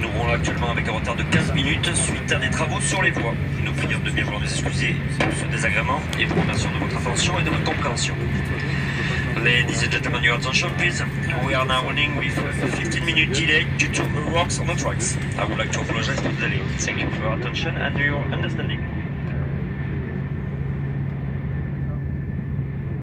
Nous roulons actuellement avec un retard de 15 minutes suite à des travaux sur les voies. Nous prions de bien vouloir nous excuser pour ce désagrément et vous remercions de votre attention et de votre compréhension. Ladies and gentlemen, your attention please. We are now running with a 15 minute delay due to works on the tracks. I would like to apologize for the delay. Thank you for your attention and your understanding.